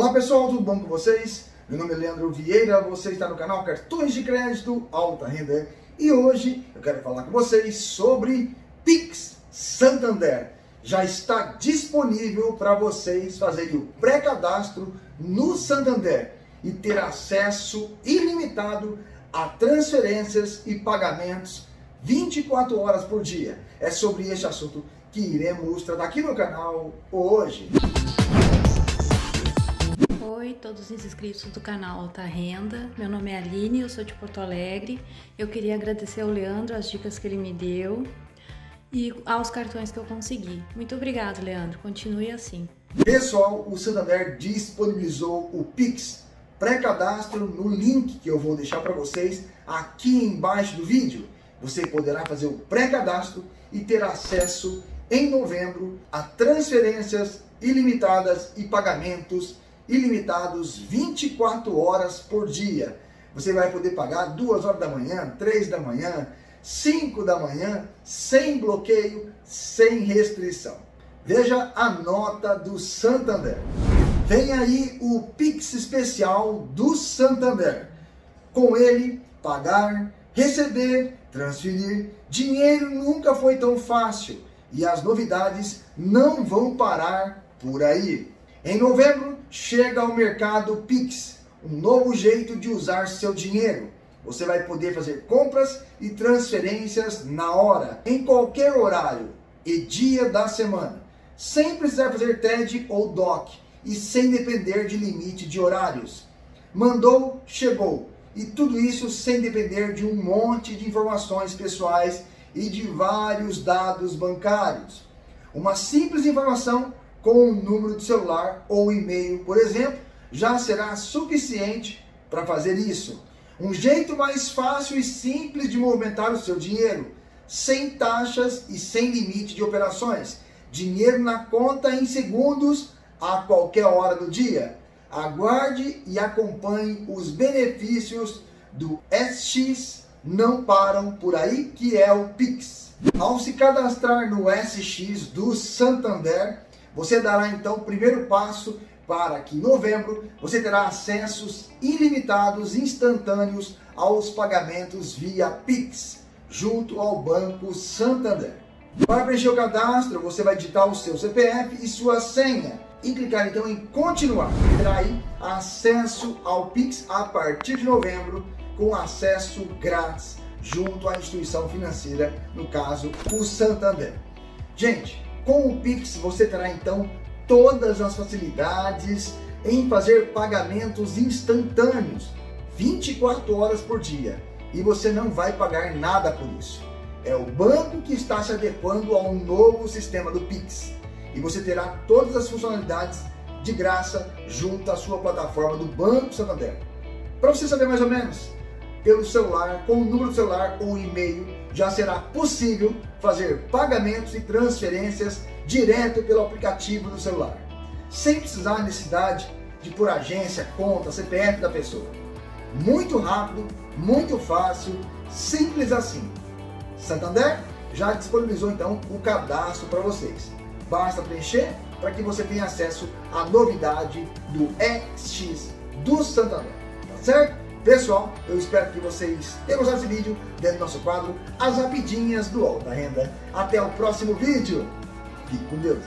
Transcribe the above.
Olá pessoal, tudo bom com vocês? Meu nome é Leandro Vieira, você está no canal Cartões de Crédito Alta Renda e hoje eu quero falar com vocês sobre Pix Santander. Já está disponível para vocês fazerem o pré-cadastro no Santander e ter acesso ilimitado a transferências e pagamentos 24 horas por dia. É sobre este assunto que iremos tratar aqui no canal hoje. Oi, todos os inscritos do canal Alta Renda. Meu nome é Aline, eu sou de Porto Alegre. Eu queria agradecer ao Leandro as dicas que ele me deu e aos cartões que eu consegui. Muito obrigado, Leandro. Continue assim. Pessoal, o Santander disponibilizou o Pix pré-cadastro no link que eu vou deixar para vocês aqui embaixo do vídeo. Você poderá fazer o pré-cadastro e ter acesso em novembro a transferências ilimitadas e pagamentos ilimitados 24 horas por dia. Você vai poder pagar 2 horas da manhã, 3 da manhã, 5 da manhã, sem bloqueio, sem restrição. Veja a nota do Santander. Vem aí o Pix especial do Santander. Com ele, pagar, receber, transferir, dinheiro nunca foi tão fácil e as novidades não vão parar por aí. Em novembro, chega ao mercado Pix, um novo jeito de usar seu dinheiro. Você vai poder fazer compras e transferências na hora, em qualquer horário e dia da semana, sem precisar fazer TED ou DOC e sem depender de limite de horários. Mandou, chegou. E tudo isso sem depender de um monte de informações pessoais e de vários dados bancários. Uma simples informação com um número de celular ou e-mail, por exemplo, já será suficiente para fazer isso. Um jeito mais fácil e simples de movimentar o seu dinheiro, sem taxas e sem limite de operações. Dinheiro na conta em segundos a qualquer hora do dia. Aguarde e acompanhe os benefícios do SX Não Param Por Aí, que é o Pix. Ao se cadastrar no SX do Santander, você dará então o primeiro passo para que em novembro você terá acessos ilimitados, instantâneos aos pagamentos via Pix, junto ao Banco Santander. Para preencher o cadastro, você vai digitar o seu CPF e sua senha e clicar então em continuar. Terá aí acesso ao Pix a partir de novembro com acesso grátis junto à instituição financeira, no caso o Santander. Gente, com o Pix você terá então todas as facilidades em fazer pagamentos instantâneos, 24 horas por dia, e você não vai pagar nada por isso. É o banco que está se adequando a um novo sistema do Pix e você terá todas as funcionalidades de graça junto à sua plataforma do Banco Santander. Para você saber mais ou menos, pelo celular, com o número do celular ou e-mail, já será possível fazer pagamentos e transferências direto pelo aplicativo do celular, sem precisar da necessidade de por agência, conta, CPF da pessoa. Muito rápido, muito fácil, simples assim. Santander já disponibilizou então o cadastro para vocês. Basta preencher para que você tenha acesso à novidade do X do Santander. Tá certo? Pessoal, eu espero que vocês tenham gostado desse vídeo dentro do nosso quadro As Rapidinhas do Alta Renda. Até o próximo vídeo. Fique com Deus.